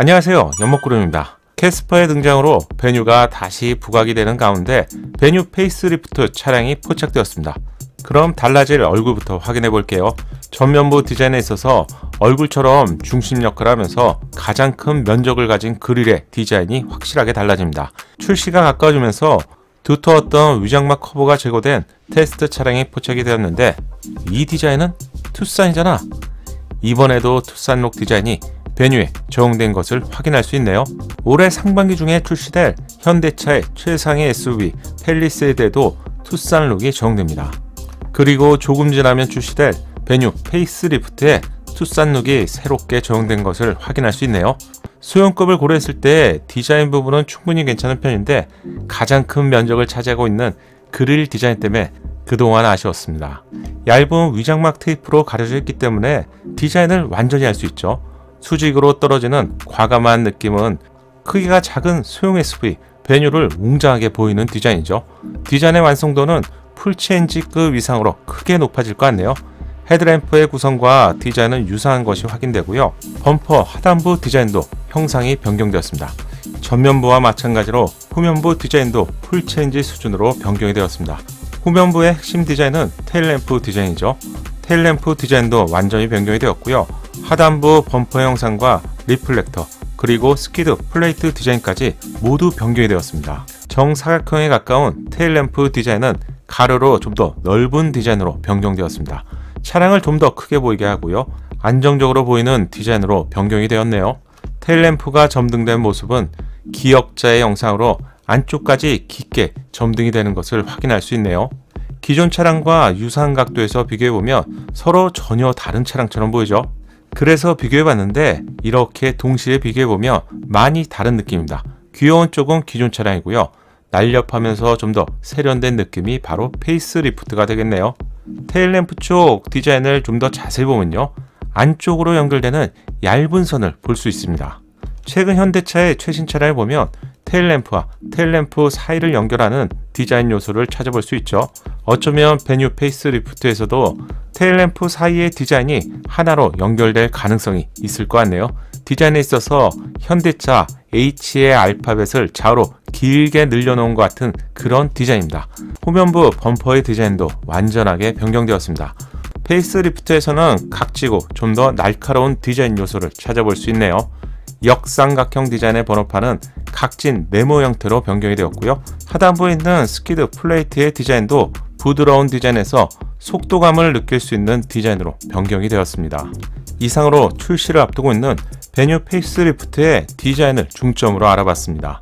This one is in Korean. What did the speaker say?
안녕하세요. 연목구름입니다. 캐스퍼의 등장으로 베뉴가 다시 부각이 되는 가운데 베뉴 페이스리프트 차량이 포착되었습니다. 그럼 달라질 얼굴부터 확인해 볼게요. 전면부 디자인에 있어서 얼굴처럼 중심 역할을 하면서 가장 큰 면적을 가진 그릴의 디자인이 확실하게 달라집니다. 출시가 가까워지면서 두터웠던 위장막 커버가 제거된 테스트 차량이 포착이 되었는데 이 디자인은 투싼이잖아. 이번에도 투싼 look 디자인이 베뉴에 적용된 것을 확인할 수 있네요. 올해 상반기 중에 출시될 현대차의 최상의 SUV 팰리세이드에도 투싼 look이 적용됩니다. 그리고 조금 지나면 출시될 베뉴 facelift에 투싼 look이 새롭게 적용된 것을 확인할 수 있네요. 소형급을 고려했을 때 디자인 부분은 충분히 괜찮은 편인데 가장 큰 면적을 차지하고 있는 그릴 디자인 때문에 그동안 아쉬웠습니다. 얇은 위장막 테이프로 가려져 있기 때문에 디자인을 완전히 알 수 있죠. 수직으로 떨어지는 과감한 느낌은 크기가 작은 소형 SUV 베뉴를 웅장하게 보이는 디자인이죠. 디자인의 완성도는 full change급 이상으로 크게 높아질 것 같네요. headlamp의 구성과 디자인은 유사한 것이 확인되고요. 범퍼 하단부 디자인도 형상이 변경되었습니다. 전면부와 마찬가지로 후면부 디자인도 full change 수준으로 변경이 되었습니다. 후면부의 핵심 디자인은 tail lamp 디자인이죠. tail lamp 디자인도 완전히 변경이 되었고요. 하단부 범퍼 형상과 reflector 그리고 skid plate 디자인까지 모두 변경이 되었습니다. 정사각형에 가까운 tail lamp 디자인은 가로로 좀 더 넓은 디자인으로 변경되었습니다. 차량을 좀 더 크게 보이게 하고요. 안정적으로 보이는 디자인으로 변경이 되었네요. tail lamp가 점등된 모습은 기역자의 형상으로 안쪽까지 깊게 점등이 되는 것을 확인할 수 있네요. 기존 차량과 유사한 각도에서 비교해보면 서로 전혀 다른 차량처럼 보이죠. 그래서 비교해봤는데 이렇게 동시에 비교해보면 많이 다른 느낌입니다. 귀여운 쪽은 기존 차량이고요. 날렵하면서 좀 더 세련된 느낌이 바로 facelift가 되겠네요. tail lamp 쪽 디자인을 좀 더 자세히 보면요. 안쪽으로 연결되는 얇은 선을 볼 수 있습니다. 최근 현대차의 최신 차량을 보면 tail lamp와 tail lamp 사이를 연결하는 디자인 요소를 찾아볼 수 있죠. 어쩌면 베뉴 facelift에서도 tail lamp 사이의 디자인이 하나로 연결될 가능성이 있을 것 같네요. 디자인에 있어서 현대차 H의 알파벳을 좌우로 길게 늘려놓은 것 같은 그런 디자인입니다. 후면부 범퍼의 디자인도 완전하게 변경되었습니다. facelift에서는 각지고 좀 더 날카로운 디자인 요소를 찾아볼 수 있네요. 역삼각형 디자인의 번호판은 각진 네모 형태로 변경이 되었고요. 하단부에 있는 skid plate의 디자인도 부드러운 디자인에서 속도감을 느낄 수 있는 디자인으로 변경이 되었습니다. 이상으로 출시를 앞두고 있는 베뉴 facelift의 디자인을 중점으로 알아봤습니다.